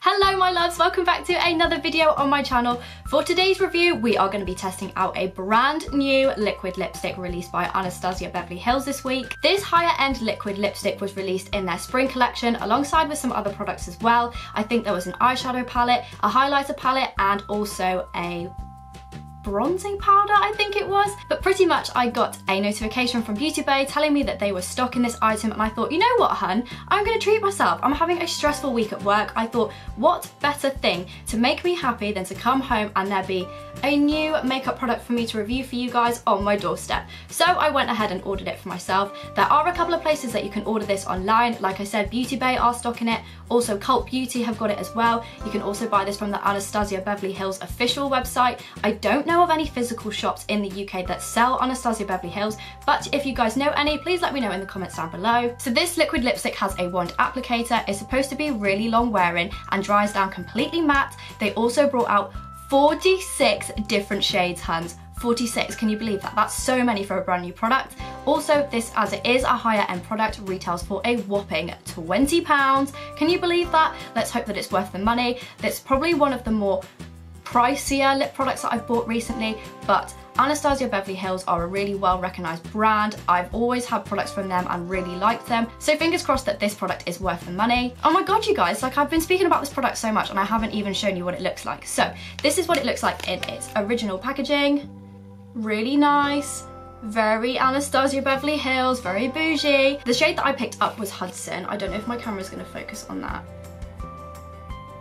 Hello my loves, welcome back to another video on my channel. For today's review, we are going to be testing out a brand new liquid lipstick released by Anastasia Beverly Hills this week. This higher end liquid lipstick was released in their spring collection alongside with some other products as well. I think there was an eyeshadow palette, a highlighter palette, and also a bronzing powder, I think it was. But pretty much I got a notification from Beauty Bay telling me that they were stocking this item and I thought, you know what, hun, I'm gonna treat myself. I'm having a stressful week at work. I thought, what better thing to make me happy than to come home and there be a new makeup product for me to review for you guys on my doorstep. So I went ahead and ordered it for myself. There are a couple of places that you can order this online. Like I said, Beauty Bay are stocking it. Also Cult Beauty have got it as well. You can also buy this from the Anastasia Beverly Hills official website. I don't know of any physical shops in the UK that sell Anastasia Beverly Hills, but if you guys know any, please let me know in the comments down below. So this liquid lipstick has a wand applicator. It's supposed to be really long wearing and dries down completely matte. They also brought out 46 different shades, Hans. 46, can you believe that? That's so many for a brand new product. Also, this, as it is a higher end product, retails for a whopping 20 pounds. Can you believe that? Let's hope that it's worth the money. That's probably one of the more pricier lip products that I've bought recently, but Anastasia Beverly Hills are a really well recognised brand. I've always had products from them and really liked them. So fingers crossed that this product is worth the money. Oh my god, you guys, like I've been speaking about this product so much and I haven't even shown you what it looks like. So this is what it looks like in its original packaging. Really nice very Anastasia Beverly Hills, very bougie. The shade that I picked up was Hudson. I don't know if my camera's gonna focus on that.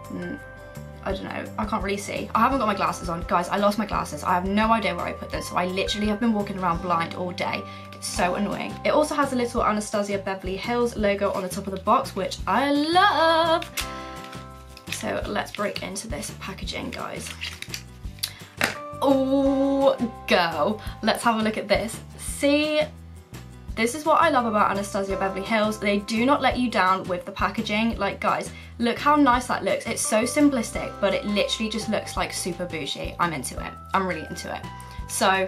Mm, I don't know, I can't really see. I haven't got my glasses on. Guys, I lost my glasses. I have no idea where I put them, so I literally have been walking around blind all day. It's so annoying. It also has a little Anastasia Beverly Hills logo on the top of the box, which I love. So let's break into this packaging, guys. Oh, girl. Let's have a look at this. See this is what I love about Anastasia Beverly Hills. They do not let you down with the packaging. Like guys, look how nice that looks. It's so simplistic, but it literally just looks like super bougie. I'm into it. I'm really into it. So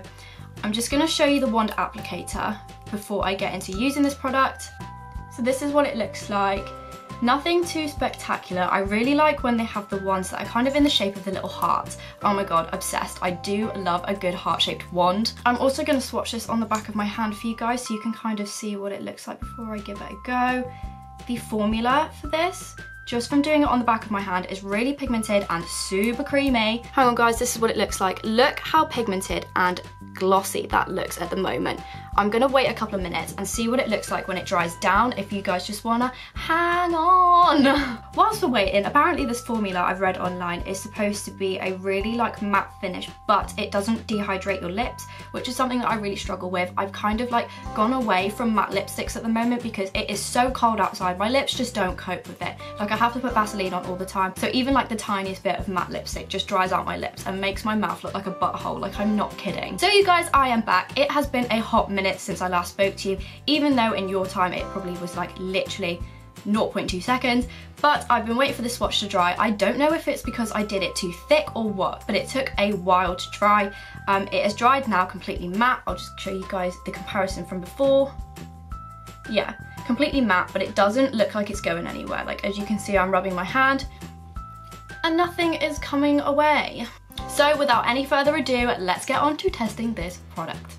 I'm just gonna show you the wand applicator before I get into using this product. So this is what it looks like. Nothing too spectacular. I really like when they have the ones that are kind of in the shape of the little heart. Oh my god, obsessed. I do love a good heart-shaped wand. I'm also going to swatch this on the back of my hand for you guys so you can kind of see what it looks like before I give it a go. The formula for this just from doing it on the back of my hand is really pigmented and super creamy. Hang on guys, this is what it looks like. Look how pigmented and glossy that looks at the moment. I'm gonna wait a couple of minutes and see what it looks like when it dries down if you guys just wanna hang on. Whilst we're waiting, apparently this formula I've read online is supposed to be a really like matte finish, but it doesn't dehydrate your lips, which is something that I really struggle with. I've kind of like gone away from matte lipsticks at the moment because it is so cold outside. My lips just don't cope with it. Like I have to put Vaseline on all the time. So even like the tiniest bit of matte lipstick just dries out my lips and makes my mouth look like a butthole. Like I'm not kidding. So you guys, I am back. It has been a hot minute since I last spoke to you, even though in your time it probably was like literally 0.2 seconds, but I've been waiting for the swatch to dry. I don't know if it's because I did it too thick or what, but it took a while to dry. Um, it has dried now completely matte. I'll just show you guys the comparison from before. Yeah, completely matte, but it doesn't look like it's going anywhere. Like as you can see, I'm rubbing my hand and nothing is coming away. So without any further ado, let's get on to testing this product.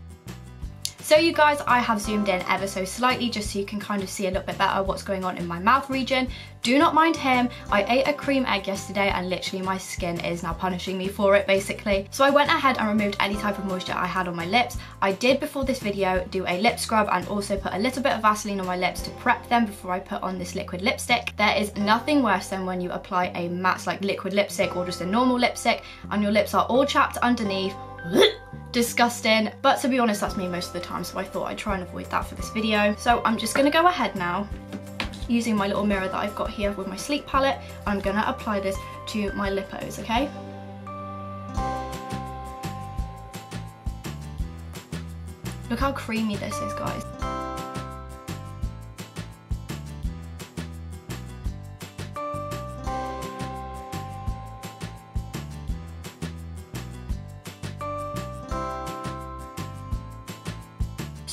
So you guys, I have zoomed in ever so slightly just so you can kind of see a little bit better what's going on in my mouth region. Do not mind him. I ate a Creme Egg yesterday and literally my skin is now punishing me for it basically. So I went ahead and removed any type of moisture I had on my lips. I did before this video do a lip scrub and also put a little bit of Vaseline on my lips to prep them before I put on this liquid lipstick. There is nothing worse than when you apply a matte like liquid lipstick or just a normal lipstick and your lips are all chapped underneath disgusting. But to be honest, that's me most of the time, so I thought I'd try and avoid that for this video. So I'm just gonna go ahead now using my little mirror that I've got here with my Sleek palette. I'm gonna apply this to my lipos, okay? Look how creamy this is, guys.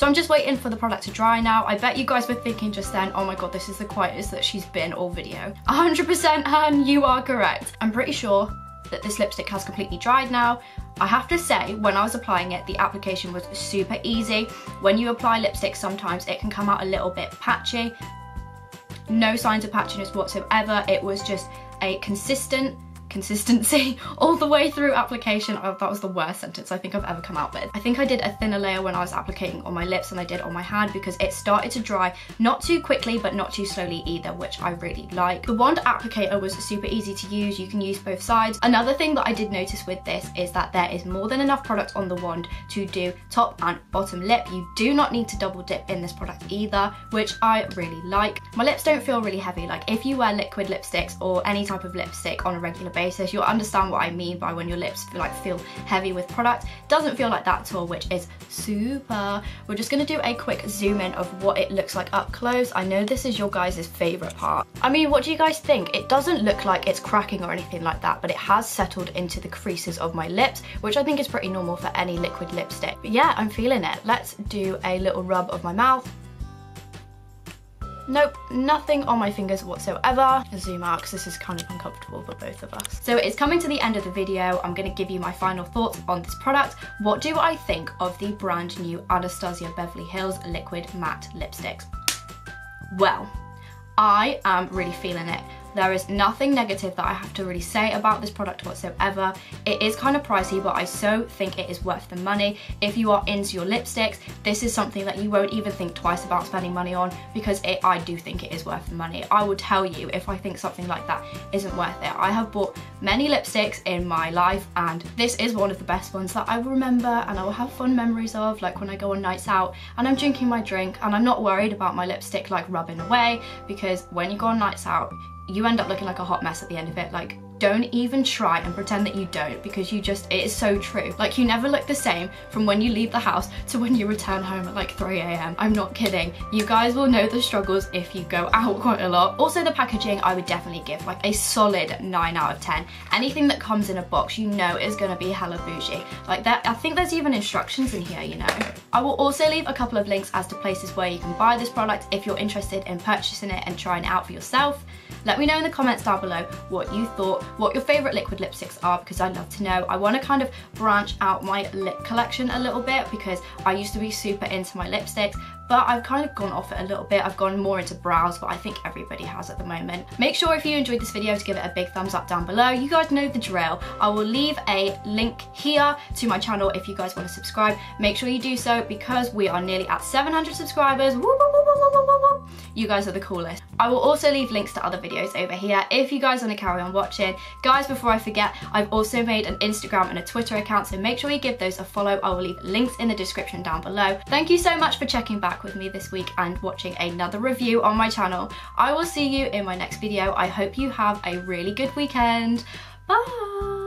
I'm just waiting for the product to dry now. I bet you guys were thinking just then, oh my god, this is the quietest that she's been all video. 100% hun, you are correct. I'm pretty sure that this lipstick has completely dried now. I have to say, when I was applying it, the application was super easy. When you apply lipstick, sometimes it can come out a little bit patchy. No signs of patchiness whatsoever. It was just a consistent consistency all the way through application. Oh, that was the worst sentence I think I've ever come out with. I think I did a thinner layer when I was applicating on my lips than I did on my hand because it started to dry not too quickly but not too slowly either, which I really like. The wand applicator was super easy to use. You can use both sides. Another thing that I did notice with this is that there is more than enough product on the wand to do top and bottom lip. You do not need to double dip in this product either, which I really like. My lips don't feel really heavy. Like if you wear liquid lipsticks or any type of lipstick on a regular basis, you'll understand what I mean by when your lips feel like feel heavy with product. Doesn't feel like that at all, which is super. We're just gonna do a quick zoom in of what it looks like up close. I know this is your guys' favorite part. I mean, what do you guys think? It doesn't look like it's cracking or anything like that, but it has settled into the creases of my lips, which I think is pretty normal for any liquid lipstick. But yeah, I'm feeling it. Let's do a little rub of my mouth. Nope, nothing on my fingers whatsoever. Zoom out because this is kind of uncomfortable for both of us. So it's coming to the end of the video. I'm gonna give you my final thoughts on this product. What do I think of the brand new Anastasia Beverly Hills Liquid Matte Lipsticks? Well, I am really feeling it. There is nothing negative that I have to really say about this product whatsoever. It is kind of pricey, but I so think it is worth the money. If you are into your lipsticks, this is something that you won't even think twice about spending money on because it, I do think it is worth the money. I will tell you if I think something like that isn't worth it. I have bought many lipsticks in my life and this is one of the best ones that I will remember and I will have fun memories of like when I go on nights out and I'm drinking my drink and I'm not worried about my lipstick like rubbing away because when you go on nights out you end up looking like a hot mess at the end of it. Like, don't even try and pretend that you don't because you just, it is so true. Like, you never look the same from when you leave the house to when you return home at like 3 a.m. I'm not kidding. You guys will know the struggles if you go out quite a lot. Also, the packaging, I would definitely give like a solid 9 out of 10. Anything that comes in a box, you know is gonna be hella bougie. Like that, I think there's even instructions in here, you know. I will also leave a couple of links as to places where you can buy this product if you're interested in purchasing it and trying it out for yourself. Let me know in the comments down below what you thought, what your favourite liquid lipsticks are because I'd love to know. I want to kind of branch out my lip collection a little bit because I used to be super into my lipsticks but I've kind of gone off it a little bit. I've gone more into brows, but I think everybody has at the moment. Make sure if you enjoyed this video to give it a big thumbs up down below. You guys know the drill. I will leave a link here to my channel if you guys want to subscribe. Make sure you do so because we are nearly at 700 subscribers. Woo, woo, woo, you guys are the coolest. I will also leave links to other videos over here if you guys want to carry on watching. Guys, before I forget, I've also made an Instagram and a Twitter account, so make sure you give those a follow. I will leave links in the description down below. Thank you so much for checking back with me this week and watching another review on my channel. I will see you in my next video. I hope you have a really good weekend. Bye!